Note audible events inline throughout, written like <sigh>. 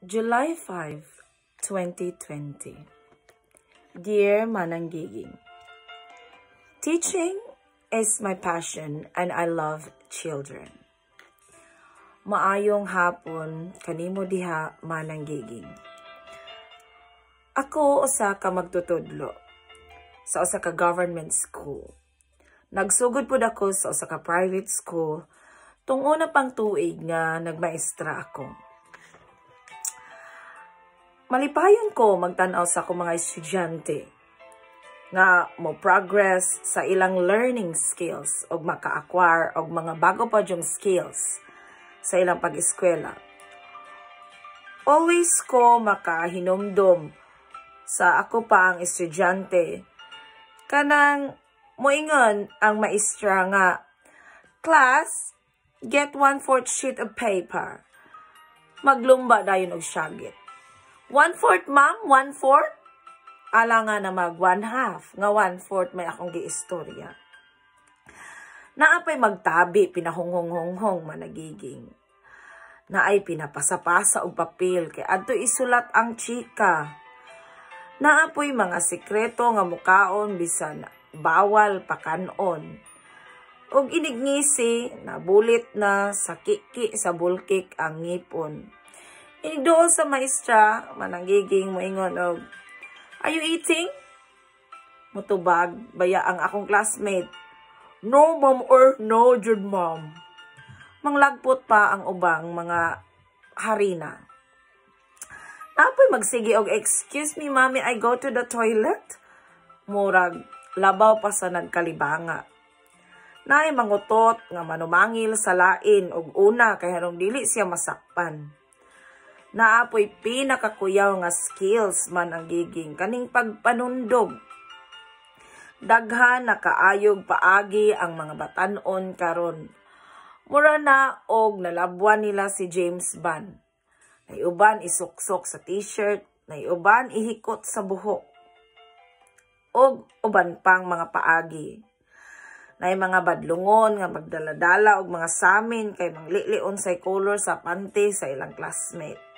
July 5, 2020 Dear Mananggiging, Teaching is my passion and I love children. Maayong hapon kanimo diha mananggiging. Ako usa ka magtutudlo sa usa ka government school. Nagsugod pud ako sa usa ka private school tung una pang tuig nga nagmaestra ako. Malipayon ko magtanaw sa akong mga estudyante nga mo progress sa ilang learning skills o maka-acquire og mga bago pa yung skills sa ilang pag-eskwela. Always ko makahinumdom sa ako pa ang estudyante kanang moingon ang maestra nga class get one-fourth sheet of paper maglumba dayon og syagit One-fourth, ma'am? One-fourth? Ala nga na mag one-half. Nga one-fourth may akong giistorya. Naapay magtabi, pinahunghong-honghong managiging. Naay pinapasapasa og papel kay adto isulat ang chika. Naapoy mga sekreto nga mukaon bisan bawal pakanon. Og inignisi, nabulit na sa kiki sa bulkik ang ngipon Inidool sa maestra, mananggiging moingon og, Are you eating? Mutubag, baya ang akong classmate. No, ma'am, or no, jud, ma'am. Manglagpot pa ang ubang mga harina. Napoy magsige og, Excuse me, mommy, I go to the toilet? Murag, labaw pa sa nagkalibanga. Naay mangutot nga manumangil sa lain og una kay harong dili siya masakpan naapoy pinakakuyaw nga skills man ang giging kaning pagpanundog. Daghan nakaayog paagi ang mga batanon karon. Mura na og nalabuan nila si James Bond. Naiuban isuksok sa t-shirt, naiuban ihikot sa buhok. Og uban pang mga paagi. Nay mga badlungon nga magdaladala og mga samin kay manglilion sa color sa panty sa ilang classmate.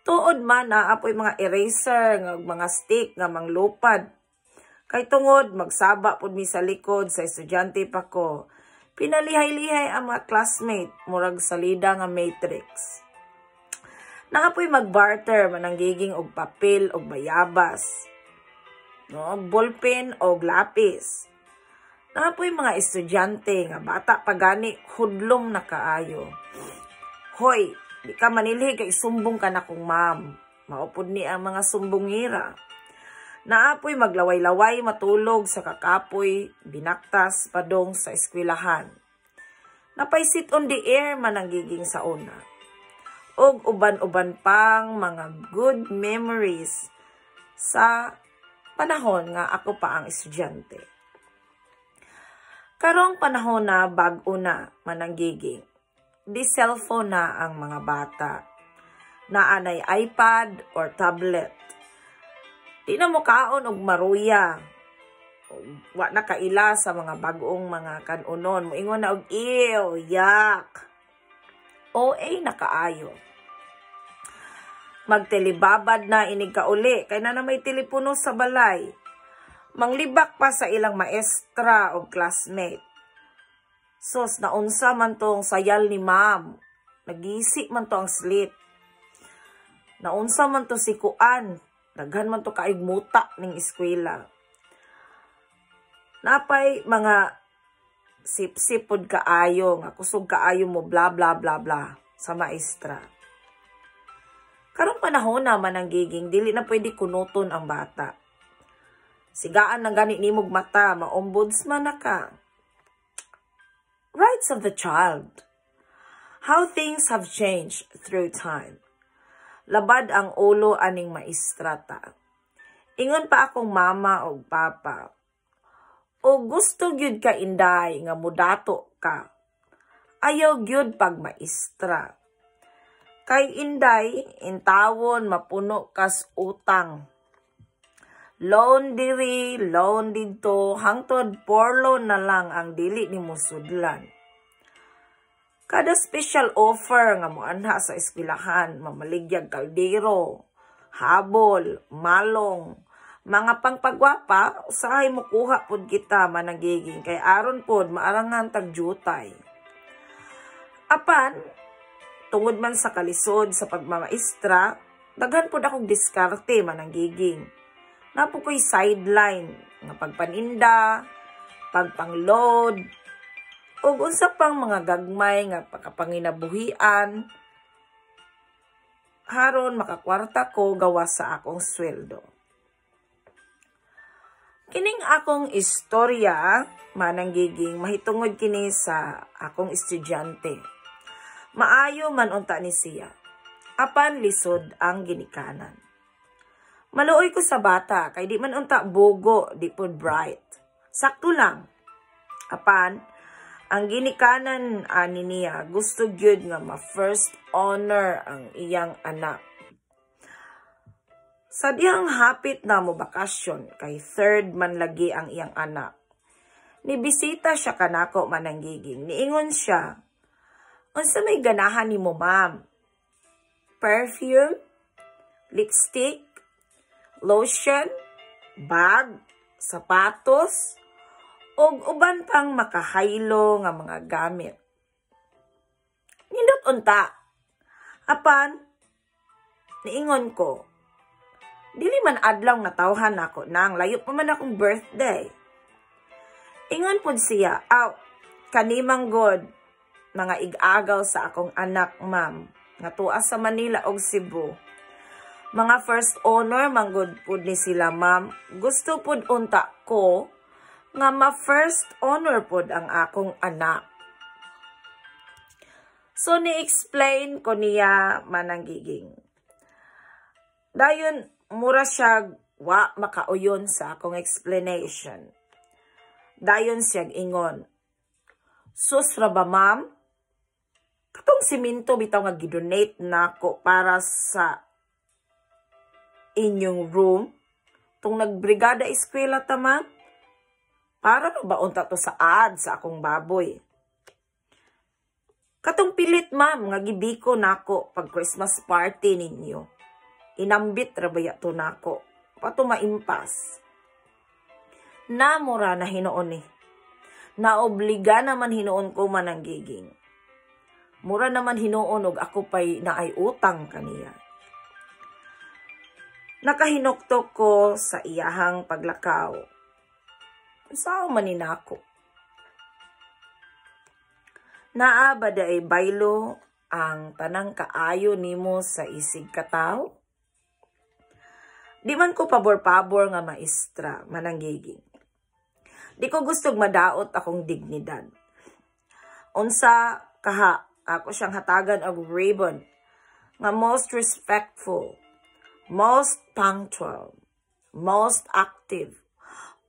Tuod man naapoy mga eraser nga mga stick nga manglupad. Kay tungod magsaba pud mi sa likod sa estudyante pa ko. Pinalihay-lihay ang mga classmate murag salida nga matrix. Naapoy magbarter mananggiging og papel og bayabas. No, ballpen og lapis. Naapoy mga estudyante nga bata pagani hudlom na kaayo. Hoy, Di ka manilhi kay sumbong ka na kong ma'am. Maupod ni ang mga sumbongira. Naapoy maglaway-laway matulog sa kakapoy, binaktas padong sa eskwelahan. Napaisit on the air man ang giging sa una. Og uban-uban pang mga good memories sa panahon nga ako pa ang estudyante. Karong panahon na bag-o na mananggiging di cellphone na ang mga bata. Naanay iPad or tablet. Di na mo og maruya. Wa na kaila sa mga bagong mga kanunon. Moingon na og ew, yak. OA na kaayo. Magtelebabad na inig kauli. Kay na na may telepono sa balay. Manglibak pa sa ilang maestra o classmate Sos, naunsa man tong sayal ni ma'am. Nagisi man to ang slit. Naunsa man to si Kuan. Daghan man to kaigmuta ning eskwela. Napay mga sip-sipod kaayo, nga kusog kaayo mo, bla bla bla bla, sa maestra. Karong panahon naman ang giging, dili na pwede kunuton ang bata. Sigaan ng gani nimog mata, ma-ombudsman na ka. Rights of the Child How things have changed through time. Labad ang ulo aning maistrata. Ingon pa akong mama o papa. O gusto gyud ka inday nga mudato ka. Ayaw gyud pag maistra. Kay inday, intawon mapuno kas utang loan diri, loan dito, hangtod porlo na lang ang dili ni musudlan. Kada special offer nga mo anha sa eskwelahan, mamaligyag kaldero, habol, malong, mga pangpagwapa, usahay mo kuha pod kita managiging kay aron pod maarangan tag jutay. Apan, tungod man sa kalisod sa pagmamaistra, daghan pod akong diskarte mananggiging. Napo ko'y sideline nga pagpaninda, pagpangload, ug unsa pang mga gagmay nga pagkapanginabuhian haron makakwarta ko gawa sa akong sweldo. Kining akong istorya mananggiging mahitungod kini sa akong estudyante. Maayo man unta ni siya. Apan lisod ang ginikanan. Maluoy ko sa bata kay di man unta bugo di pod bright. Sakto lang. Apan ang ginikanan ani niya gusto gyud nga ma first honor ang iyang anak. Sa diyang hapit na mo bakasyon kay third man lagi ang iyang anak. Nibisita siya kanako mananggiging. Niingon siya, Unsa may ganahan ni mo ma'am? Perfume? Lipstick? Lotion? Bag? Sapatos? og uban pang makahaylo nga mga gamit. Nindot unta. Apan, niingon ko, dili man adlaw nga tawhan ako nang layo pa man akong birthday. Ingon pod siya, aw, kanimang god, mga igagaw sa akong anak, ma'am, nga tuas sa Manila og Cebu. Mga first owner, manggod pod ni sila, ma'am. Gusto pod unta ko, nga ma-first honor pod ang akong anak. So, ni-explain ko niya mananggiging. Dayon, mura siya wa makauyon sa akong explanation. Dayon siya ingon. Susra ba, ma'am? Katong siminto bitaw nga gidonate nako para sa inyong room. Tung nagbrigada eskwela ta, ma'am? Para no ba unta to sa ad sa akong baboy? Katong pilit ma'am nga gibiko nako pag Christmas party ninyo. Inambit ra ba to nako? Pato maimpas. Namura na hinuon ni. Naobliga naman hinuon ko man ang giging. Mura naman hinuon og ako pay naay utang kaniya. Nakahinoktok ko sa iyahang paglakaw Sao man ninako? Naa ba ay baylo ang tanang kaayo nimo sa isig kataw? Di man ko pabor-pabor nga maestra, mananggiging. Di ko gustog madaot akong dignidad. Unsa kaha, ako siyang hatagan og ribbon nga most respectful, most punctual, most active,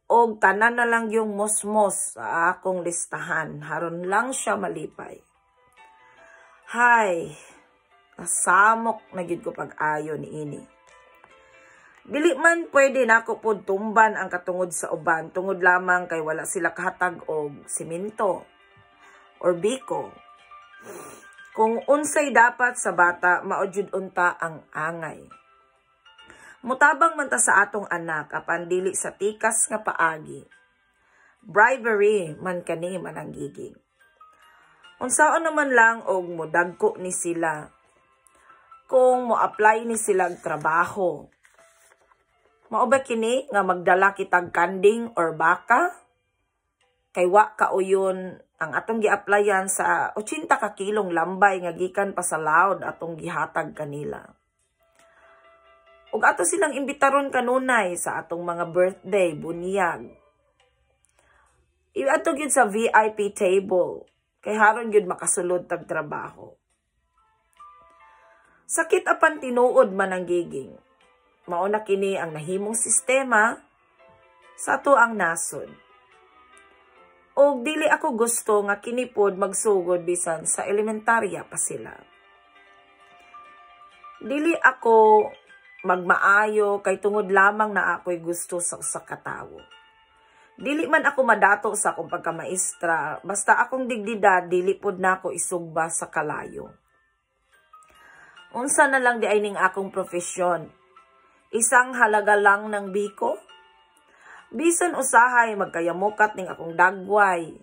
og tanan na lang yung mosmos sa akong listahan. Haron lang siya malipay. Hay, nasamok na gid ko pag-ayo ni ini. Dili man pwede nako pod tumban ang katungod sa uban tungod lamang kay wala sila kahatag og simento or biko. Kung unsay dapat sa bata, maodyud unta ang angay. Mutabang man ta sa atong anak apan dili sa tikas nga paagi. Bribery man kani mananggiging. Unsaon naman lang og modagko ni sila kung mo apply ni sila og trabaho. Mao ba kini nga magdala kitag kanding or baka? Kay wa kauyon ang atong gi-applyan sa 80 ka kilong lambay nga gikan pa sa laod atong gihatag kanila. Ug ato silang imbitaron kanunay sa atong mga birthday, bunyag. Iato gyud sa VIP table, kay haron gyud makasulod tag trabaho. Sakit apan tinuod man ang giging. Mauna kini ang nahimong sistema sa ato ang nasod. Og dili ako gusto nga kinipod magsugod bisan sa elementarya pa sila. Dili ako magmaayo kay tungod lamang na ako'y gusto sa usa ka tawo. Dili man ako madato sa akong pagkamaestra, basta akong digdida, dili pod na ako isugba sa kalayo. Unsa na lang di ay ning akong profesyon. Isang halaga lang ng biko? Bisan usahay magkayamukat ning akong dagway.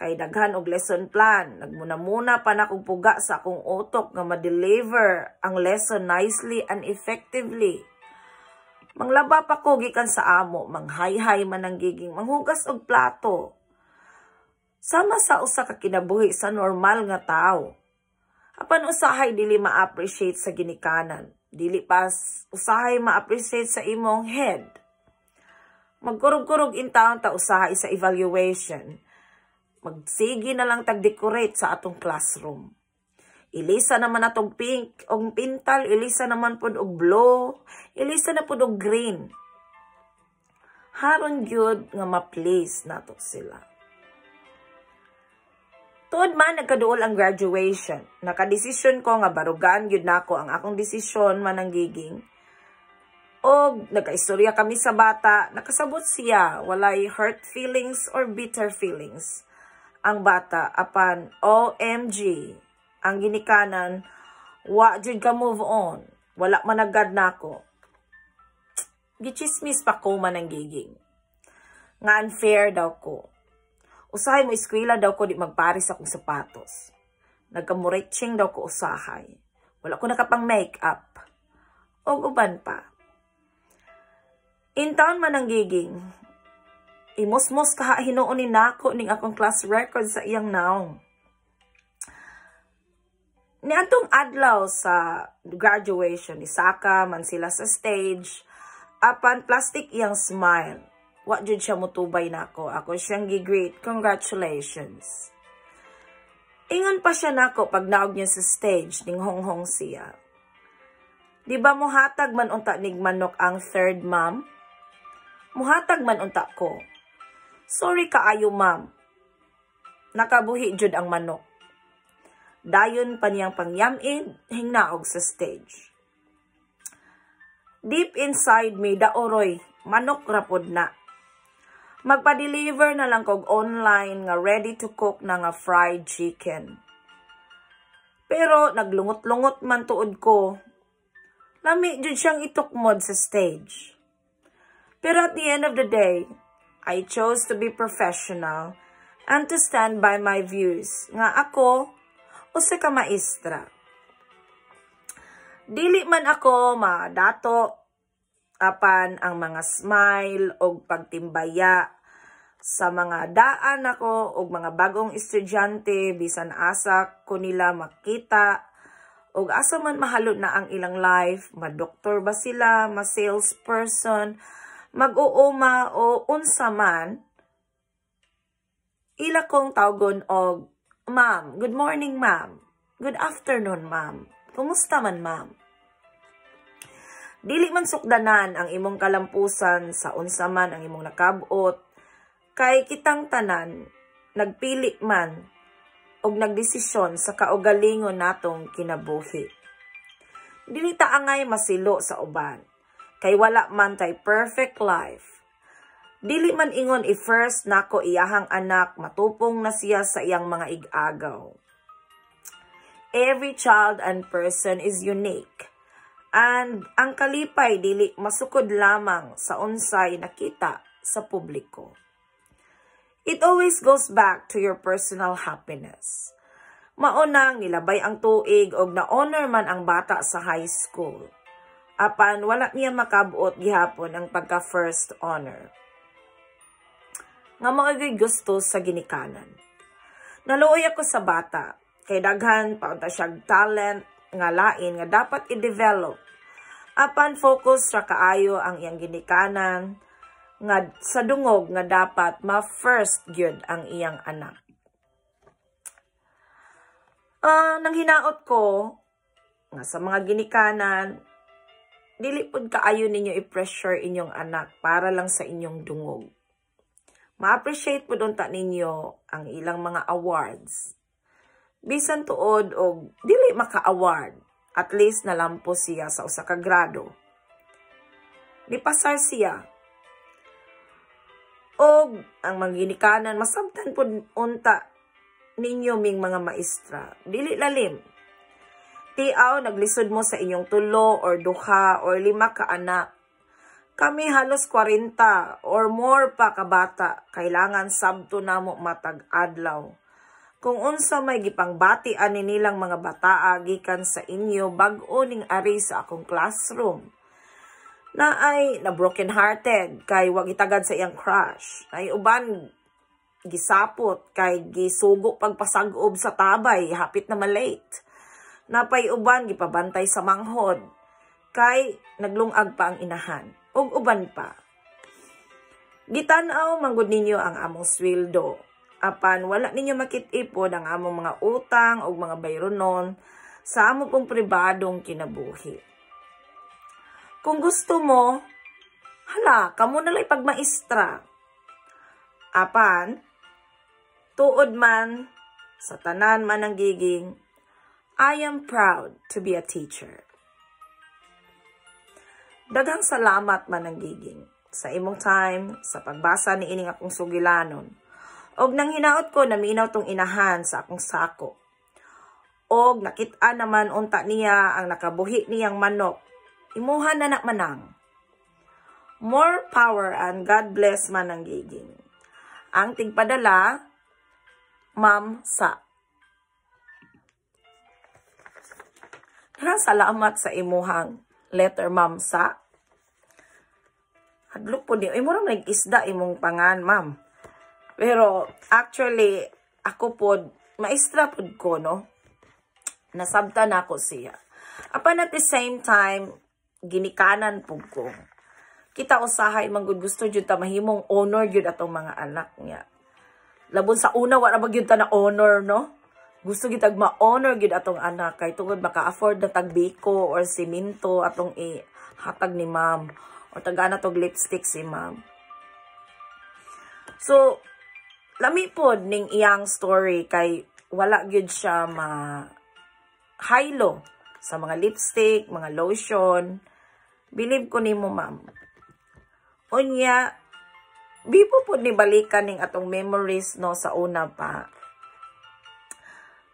Kay daghan og lesson plan, nagmuna-muna pa na sa akong utok nga ma-deliver ang lesson nicely and effectively. Manglaba pa ko gikan sa amo, manghayhay man ang giging, manghugas og plato. Sama sa usa ka kinabuhi sa normal nga tao. Apan usahay dili ma-appreciate sa ginikanan. Dili pas usahay ma-appreciate sa imong head. Magkurog-kurog in taon ta usahay sa evaluation. Magsigi na lang tag-decorate sa atong classroom. Ilisa naman atong pink og pintal, ilisa naman pud og blue, ilisa na pud og green. Haron gyud nga ma-place nato sila. Tuod man nagkaduol ang graduation, nakadesisyon ko nga barugan gyud nako ang akong desisyon man ang. Og nagkaistorya kami sa bata, nakasabot siya, walay hurt feelings or bitter feelings. Ang bata apan OMG, ang ginikanan, wa jud ka move on. Wala man agad nako. Gichismis pa ko man ang giging. Nga unfair daw ko. Usahay mo eskwela daw ko di magparis akong sapatos. Nagkamureching daw ko usahay. Wala ko nakapang make-up. O uban pa. In town man ang giging. Imos-mos kaha hinuon ni nako ning akong class record sa iyang naong. Niadtong adlaw sa graduation, isaka man sila sa stage, apan plastic iyang smile. Wa jud siya mutubay nako. Ako siyang gi-greet. Congratulations. Ingon pa siya nako pag naog niya sa stage ning honghong siya. Di ba muhatag man unta nig manok ang third mom? Muhatag man unta ko. Sorry kaayo ma'am. Nakabuhi jud ang manok. Dayon pa niyang pangyamin, hingnaog sa stage. Deep inside me, daoroy, manok rapod na. Magpa-deliver na lang kog online nga ready to cook na nga fried chicken. Pero naglungot-lungot man tuod ko. Lami jud siyang itukmod sa stage. Pero at the end of the day, I chose to be professional and to stand by my views nga ako usa ka maestra. Dili man ako madato apan ang mga smile og pagtimbaya sa mga daan ako og mga bagong estudyante bisan asa ko nila makita og asa man mahalo na ang ilang life, ma-doktor ba sila, ma-salesperson, mag-uuma o unsa man, ila kong tawgon og Ma'am, good morning ma'am. Good afternoon ma'am. Kumusta man ma'am? Dili man sukdanan ang imong kalampusan sa unsa man ang imong nakabot kay kitang tanan nagpili man og nagdesisyon sa kaugalingon natong kinabuhi. Dili ta angay masilo sa uban kay wala man tay perfect life Dili man ingon i-first nako iyahang anak matupong na siya sa iyang mga igagaw. Every child and person is unique. And ang kalipay dili masukod lamang sa unsay nakita sa publiko. It always goes back to your personal happiness. Maunang nilabay ang tuig og na-honor man ang bata sa high school. Apan wala niya makabuot gihapon ang pagka first honor nga maagay gusto sa ginikanan. Naluoy ako sa bata, kay daghan paunta siyang talent nga lain nga dapat i-develop. Apan focus ra kaayo ang iyang ginikanan nga sa dungog nga dapat ma-first gyud ang iyang anak. Uh, nang hinaot ko nga sa mga ginikanan, dili pud kaayo ninyo i-pressure inyong anak para lang sa inyong dungog ma-appreciate po doon ta ninyo ang ilang mga awards. Bisan tuod og dili maka-award, at least nalampo siya sa usa ka grado. Nipasar siya. O ang mangginikanan, masabtan po unta ninyo ming mga maestra. Dili lalim. Tiaw, naglisod mo sa inyong tulo or duha or lima ka anak. Kami halos 40 or more pa kabata. Kailangan sabto na mo matag adlaw. Kung unsa may gipangbati ani nilang mga bataa gikan sa inyo bag-o ning ari sa akong classroom na ay na broken hearted kay wag itagad sa iyang crush. Ay uban gisapot kay gisugo pagpasag-ob sa tabay hapit na malate. Napay uban gipabantay sa manghod kay naglungag pa ang inahan. Ug uban pa. Gitanaw manggod ninyo ang among sweldo. Apan wala ninyo makit-ipon ang among mga utang o mga bayronon sa amo pong pribadong kinabuhi. Kung gusto mo, hala, kamo na lang pagmaestra. Apan, tuod man, sa tanan man ang giging, I am proud to be a teacher. Daghang salamat man ang giging sa imong time, sa pagbasa ni ining akong sugilanon. Og nang hinaot ko na minaw tong inahan sa akong sako. Og nakita naman unta niya ang nakabuhi niyang manok imuha na na manang. More power and God bless man ang giging. Ang tigpadala, Ma'am Sa. Salamat sa imuhang letter, Ma'am Sa. Hadlok po di. Ay, mo rin isda imong pangan, ma'am. Pero, actually, ako po, maestra po ko, no? Nasabta na ako siya. Apan at the same time, ginikanan pug ko. Kita usahay manggod gusto jud ta mahimong honor jud atong mga anak niya. Labon sa una wala ba gyud ta na honor no? Gusto gitag ma-honor gyud atong anak kay tungod maka-afford na tag biko or simento atong i hatag ni ma'am or tagana tog lipstick si ma'am. So, lami pod ning iyang story kay wala gyud siya ma haylo sa mga lipstick, mga lotion, Believe ko nimo ma'am. Unya, bibo po ni balikan ning atong memories no sa una pa.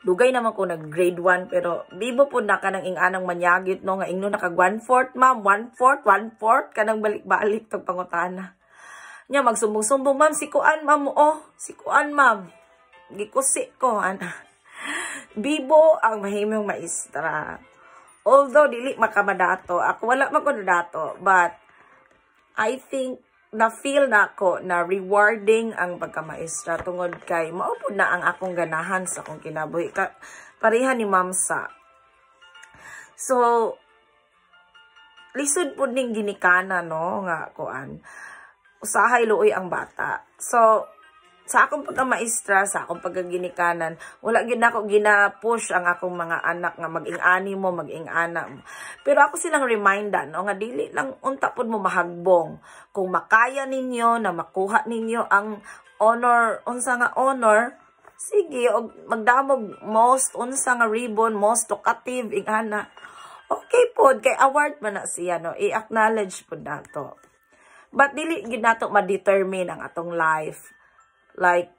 Dugay naman ko nag grade 1 pero bibo po na kanang inganang manyagit no nga ingno naka 1/4 ma'am 1/4 1/4 kanang balik-balik tog pangutana. Nya magsumbong-sumbong ma'am si kuan ma'am oh si kuan ma'am. Gikusi ko ana. <laughs> Bibo ang mahimong maestra. Although, dili makamadato. Ako wala dato. But, I think, na-feel na ako na rewarding ang pagkamaestra tungod kay maupod na ang akong ganahan sa akong kinabuhi. Ka, pareha ni Mamsa. So, lisod po ning ginikana, no, nga kuan. Usahay luoy ang bata. So, sa akong pagka-maestra, sa akong pagkaginikanan, wala gid ako gina-push ang akong mga anak nga maging-ani mo, maging-ana mo. Pero ako silang reminder, no, nga dili lang unta pod mo mahagbong. Kung makaya ninyo na makuha ninyo ang honor, unsa nga honor, sige, og magdamog most, unsa nga ribbon, most talkative, ingana. Okay pod, kay award man na siya, no, i-acknowledge pod nato. But dili gid nato ma-determine ang atong life like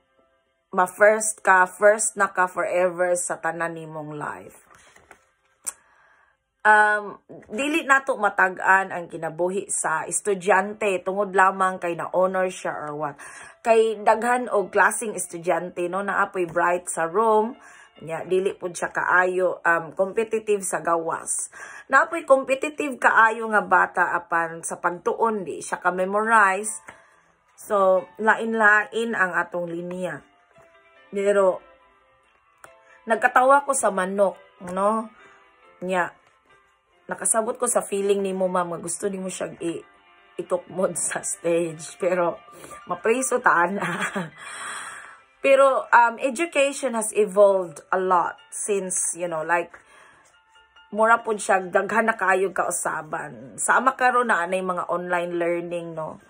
ma-first ka, first na ka forever sa tanan nimong life. Um, dili nato matag-an ang kinabuhi sa estudyante tungod lamang kay na honor siya or what. Kay daghan og klaseng estudyante no naapoy bright sa room, nya dili pud siya kaayo um competitive sa gawas. Naapoy competitive kaayo nga bata apan sa pagtuon di siya ka memorize So, lain-lain ang atong linya. Pero, nagkatawa ko sa manok, no? Nya, nakasabot ko sa feeling ni mo, ma'am, gusto ni mo siyang i itukmod <laughs> sa stage. Pero, mapriso taan na. <laughs> Pero, um, education has evolved a lot since, you know, like, mura po siya, daghan na kayo kausaban. Sama karon na anay mga online learning, no?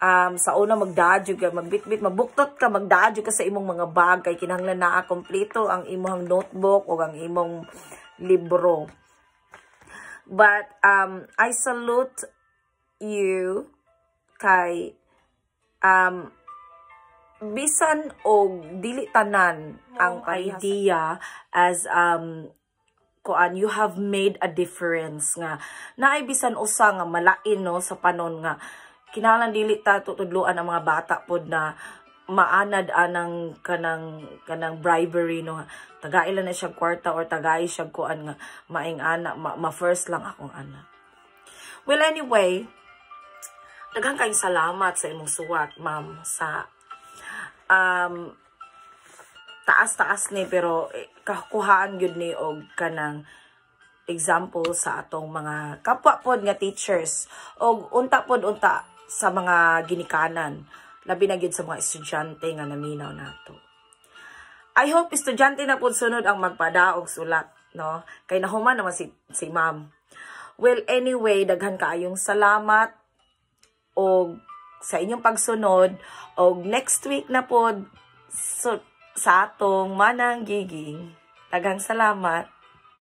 Um, sa una magdadyo ka, magbitbit, mabuktot ka, magdadyo ka sa imong mga bag, kay kinahanglan na kompleto ang imong notebook o ang imong libro. But um, I salute you kay um, bisan og dili tanan ang idea as um kuan you have made a difference nga. Naay bisan usa nga malain no sa panon nga kinahanglan dili ta tutudloan ang mga bata pod na maanad anang kanang kanang bribery no? Tagaila na siya kwarta or tagay siya kuan nga maing ana ma, ma first lang akong ana. Well anyway daghang kayong salamat sa imong suwat ma'am sa um taas-taas ni pero eh, kakuhaan gyud ni og kanang example sa atong mga kapwa pod nga teachers. Og unta pod unta sa mga ginikanan labi na gyud sa mga estudyante nga naminaw nato I hope estudyante na pod sunod ang magpadaog sulat no kay nahuman naman si si ma'am well anyway daghan kaayong salamat og sa inyong pagsunod og next week na pod so sa atong manang giging. Tagang salamat.